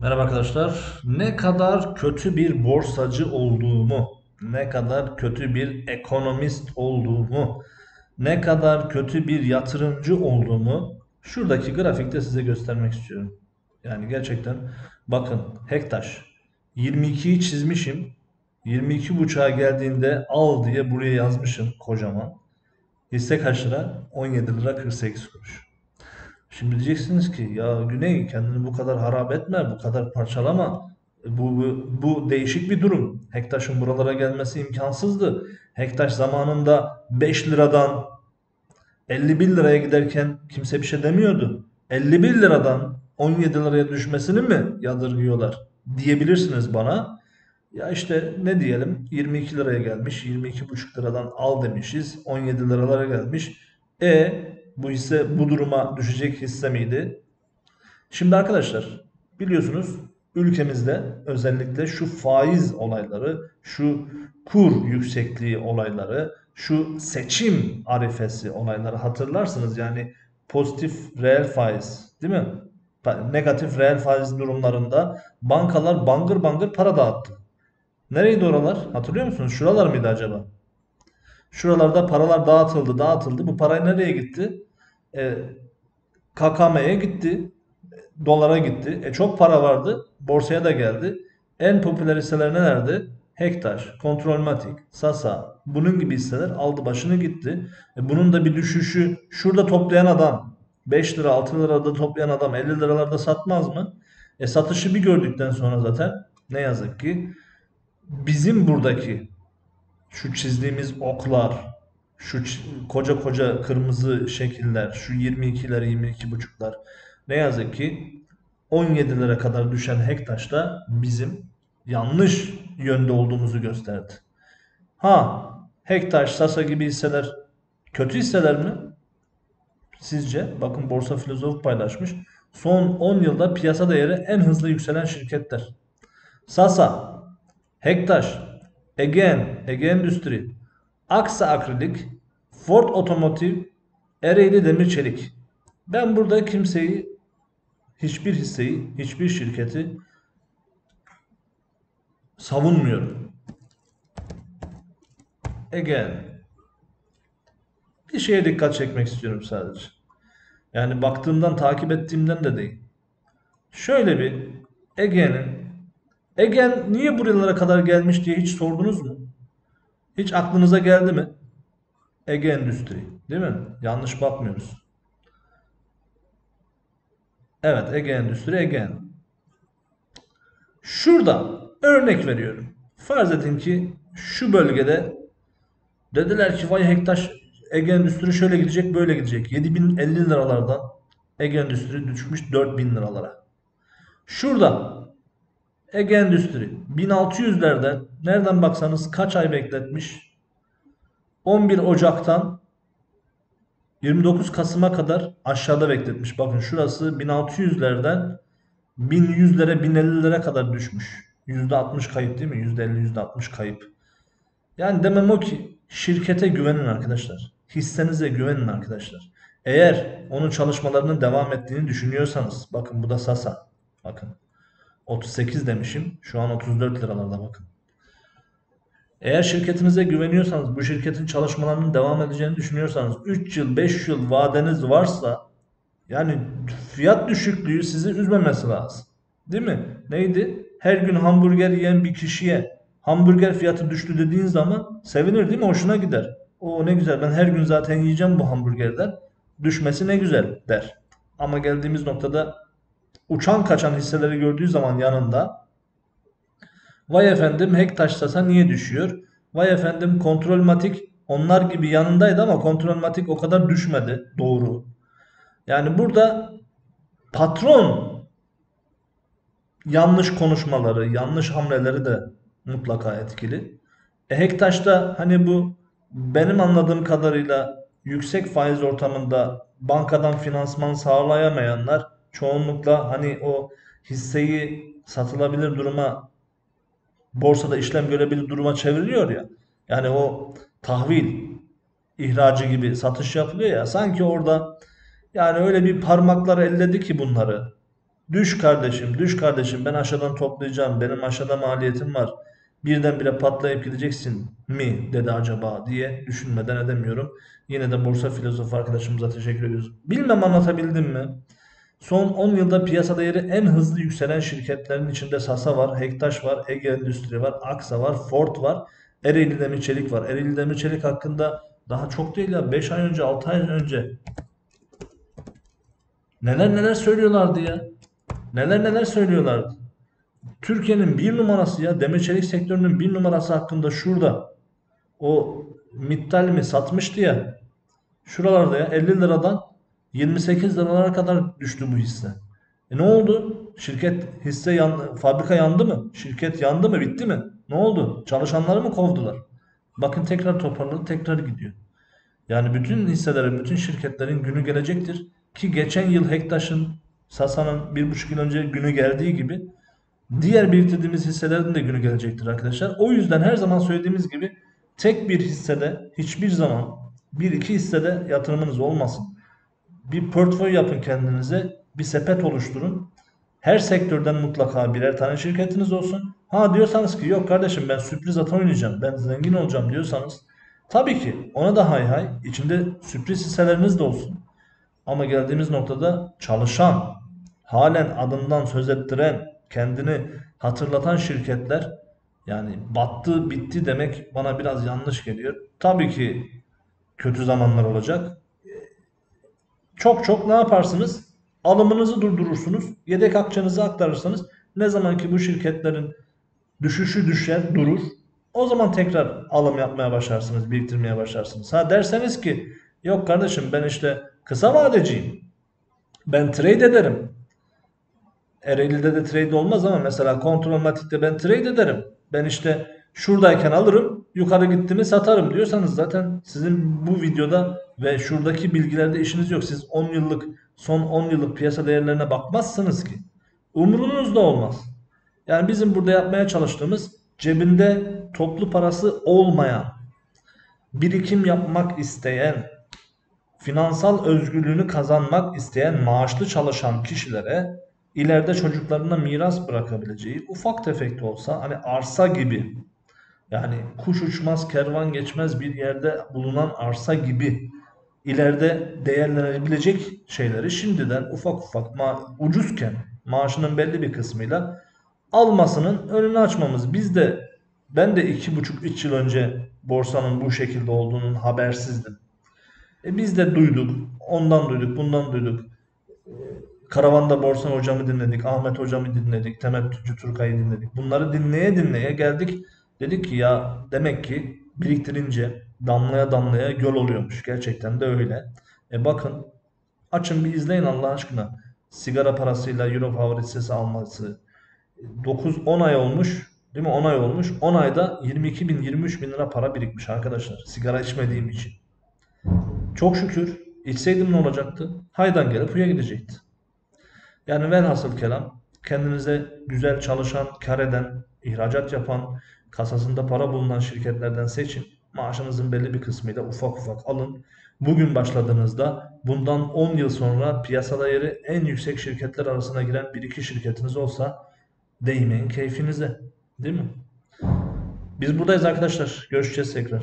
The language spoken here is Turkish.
Merhaba arkadaşlar. Ne kadar kötü bir borsacı olduğumu, ne kadar kötü bir ekonomist olduğumu, ne kadar kötü bir yatırımcı olduğumu şuradaki grafikte size göstermek istiyorum. Yani gerçekten bakın Hektaş 22'yi çizmişim. 22 buçuğa geldiğinde al diye buraya yazmışım kocaman. Hisse kaç lira? 17 lira 48 kuruş. Şimdi diyeceksiniz ki ya Güney kendini bu kadar harap etme, bu kadar parçalama. Bu, bu, bu değişik bir durum. Hektaş'ın buralara gelmesi imkansızdı. Hektaş zamanında 5 liradan 51 liraya giderken kimse bir şey demiyordu. 51 liradan 17 liraya düşmesini mi yadırgıyorlar diyebilirsiniz bana. Ya işte ne diyelim 22 liraya gelmiş 22,5 liradan al demişiz 17 liralara gelmiş. E bu hisse bu duruma düşecek hisse miydi? Şimdi arkadaşlar biliyorsunuz ülkemizde özellikle şu faiz olayları, şu kur yüksekliği olayları, şu seçim arifesi olayları hatırlarsınız. Yani pozitif reel faiz değil mi? Negatif reel faiz durumlarında bankalar bangır bangır para dağıttı. Nereydi oralar? Hatırlıyor musunuz? Şuralar mıydı acaba? Şuralarda paralar dağıtıldı, dağıtıldı. Bu parayı nereye gitti? E, KKM'ye gitti. Dolara gitti. E, çok para vardı. Borsaya da geldi. En popüler hisseler nelerdi? Hektaş, Kontrolmatik, Sasa bunun gibi hisseler aldı başını gitti. E, bunun da bir düşüşü şurada toplayan adam 5 lira 6 lirada toplayan adam 50 liralarda satmaz mı? E satışı bir gördükten sonra zaten ne yazık ki bizim buradaki şu çizdiğimiz oklar, şu koca koca kırmızı şekiller, şu 22'ler, 22,5'lar ne yazık ki 17'lere kadar düşen Hektaş'ta bizim yanlış yönde olduğumuzu gösterdi. Ha, Hektaş, Sasa gibi hisseler kötü hisseler mi? Sizce? Bakın Borsa Filozofu paylaşmış. Son 10 yılda piyasa değeri en hızlı yükselen şirketler. Sasa, Hektaş, Egean, Ege Endüstri, Aksa Akrilik, Ford Otomotiv, Ereğli Demir Çelik. Ben burada kimseyi, hiçbir hisseyi, hiçbir şirketi savunmuyorum. Again. Bir şeye dikkat çekmek istiyorum sadece. Yani baktığımdan, takip ettiğimden de değil. Şöyle bir Ege'nin Egen niye buralara kadar gelmiş diye hiç sordunuz mu? Hiç aklınıza geldi mi? Ege Endüstri. Değil mi? Yanlış bakmıyoruz. Evet Ege Endüstri Ege. Şurada örnek veriyorum. Farz edin ki şu bölgede dediler ki vay hektaş Ege Endüstri şöyle gidecek böyle gidecek. 7050 liralardan Ege Endüstri düşmüş 4000 liralara. Şurada Ege Endüstri 1600'lerden nereden baksanız kaç ay bekletmiş? 11 Ocak'tan 29 Kasım'a kadar aşağıda bekletmiş. Bakın şurası 1600'lerden 1100'lere 1050'lere kadar düşmüş. %60 kayıp değil mi? %50 %60 kayıp. Yani demem o ki şirkete güvenin arkadaşlar. Hissenize güvenin arkadaşlar. Eğer onun çalışmalarının devam ettiğini düşünüyorsanız bakın bu da Sasa. Bakın 38 demişim. Şu an 34 liralarda bakın. Eğer şirketinize güveniyorsanız, bu şirketin çalışmalarının devam edeceğini düşünüyorsanız, 3 yıl, 5 yıl vadeniz varsa yani fiyat düşüklüğü sizi üzmemesi lazım. Değil mi? Neydi? Her gün hamburger yiyen bir kişiye hamburger fiyatı düştü dediğin zaman sevinir değil mi? Hoşuna gider. O ne güzel ben her gün zaten yiyeceğim bu hamburgerden. Düşmesi ne güzel der. Ama geldiğimiz noktada uçan kaçan hisseleri gördüğü zaman yanında vay efendim hack taşlasa niye düşüyor? Vay efendim kontrolmatik onlar gibi yanındaydı ama kontrolmatik o kadar düşmedi. Doğru. Yani burada patron yanlış konuşmaları, yanlış hamleleri de mutlaka etkili. E Hektaş'ta hani bu benim anladığım kadarıyla yüksek faiz ortamında bankadan finansman sağlayamayanlar çoğunlukla hani o hisseyi satılabilir duruma borsada işlem görebilir duruma çevriliyor ya. Yani o tahvil ihracı gibi satış yapılıyor ya. Sanki orada yani öyle bir parmaklar elledi ki bunları. Düş kardeşim, düş kardeşim. Ben aşağıdan toplayacağım. Benim aşağıda maliyetim var. Birdenbire patlayıp gideceksin mi dedi acaba diye düşünmeden edemiyorum. Yine de borsa filozofu arkadaşımıza teşekkür ediyoruz. Bilmem anlatabildim mi? Son 10 yılda piyasa değeri en hızlı yükselen şirketlerin içinde Sasa var, Hektaş var, Ege Endüstri var, Aksa var, Ford var, Ereğli Demir Çelik var. Ereğli Demir Çelik hakkında daha çok değil ya 5 ay önce 6 ay önce neler neler söylüyorlardı ya. Neler neler söylüyorlardı. Türkiye'nin bir numarası ya demir çelik sektörünün bir numarası hakkında şurada o Mittal mi satmıştı ya şuralarda ya 50 liradan 28 liralara kadar düştü bu hisse. E ne oldu? Şirket hisse yandı, fabrika yandı mı? Şirket yandı mı? Bitti mi? Ne oldu? Çalışanları mı kovdular? Bakın tekrar toparladı, tekrar gidiyor. Yani bütün hisselerin, bütün şirketlerin günü gelecektir. Ki geçen yıl Hektaş'ın, Sasa'nın bir buçuk yıl önce günü geldiği gibi diğer biriktirdiğimiz hisselerin de günü gelecektir arkadaşlar. O yüzden her zaman söylediğimiz gibi tek bir hissede hiçbir zaman bir iki hissede yatırımınız olmasın. Bir portföy yapın kendinize, bir sepet oluşturun. Her sektörden mutlaka birer tane şirketiniz olsun. Ha diyorsanız ki yok kardeşim ben sürpriz ata oynayacağım, ben zengin olacağım diyorsanız tabii ki ona da hay hay içinde sürpriz hisseleriniz de olsun. Ama geldiğimiz noktada çalışan, halen adından söz ettiren, kendini hatırlatan şirketler yani battı bitti demek bana biraz yanlış geliyor. Tabii ki kötü zamanlar olacak. Çok çok ne yaparsınız? Alımınızı durdurursunuz. Yedek akçanızı aktarırsanız ne zaman ki bu şirketlerin düşüşü düşer, durur. O zaman tekrar alım yapmaya başlarsınız, biriktirmeye başlarsınız. Ha derseniz ki yok kardeşim ben işte kısa vadeciyim. Ben trade ederim. Ereğli'de de trade olmaz ama mesela kontrolmatikte ben trade ederim. Ben işte şuradayken alırım, yukarı gitti satarım diyorsanız zaten sizin bu videoda ve şuradaki bilgilerde işiniz yok. Siz 10 yıllık, son 10 yıllık piyasa değerlerine bakmazsınız ki. Umurunuzda olmaz. Yani bizim burada yapmaya çalıştığımız cebinde toplu parası olmayan, birikim yapmak isteyen, finansal özgürlüğünü kazanmak isteyen maaşlı çalışan kişilere ileride çocuklarına miras bırakabileceği ufak tefek de olsa hani arsa gibi yani kuş uçmaz kervan geçmez bir yerde bulunan arsa gibi ileride değerlenebilecek şeyleri şimdiden ufak ufak ma ucuzken maaşının belli bir kısmıyla almasının önünü açmamız. Biz de ben de iki buçuk üç yıl önce borsanın bu şekilde olduğunun habersizdim. E biz de duyduk, ondan duyduk, bundan duyduk. Karavanda Borsa hocamı dinledik, Ahmet hocamı dinledik, Temettücü Turkay'ı dinledik. Bunları dinleye dinleye geldik. Dedik ki ya demek ki biriktirince damlaya damlaya göl oluyormuş. Gerçekten de öyle. E bakın açın bir izleyin Allah aşkına. Sigara parasıyla Euro Power hissesi alması 9-10 ay olmuş. Değil mi? 10 ay olmuş. 10 ayda 22 bin 23 bin lira para birikmiş arkadaşlar. Sigara içmediğim için. Çok şükür içseydim ne olacaktı? Haydan gelip huya gidecekti. Yani velhasıl kelam kendinize güzel çalışan, kar eden, ihracat yapan, kasasında para bulunan şirketlerden seçin. Maaşınızın belli bir kısmıyla ufak ufak alın. Bugün başladığınızda bundan 10 yıl sonra piyasada yeri en yüksek şirketler arasına giren 1-2 şirketiniz olsa değmeyin keyfinize. Değil mi? Biz buradayız arkadaşlar. Görüşeceğiz tekrar.